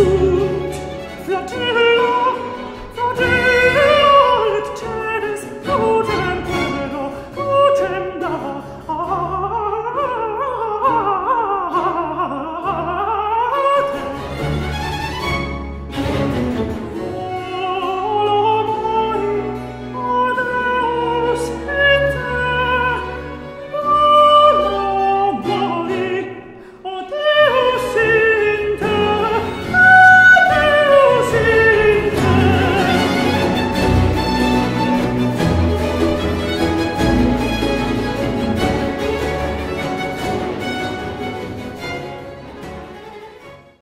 Jesus.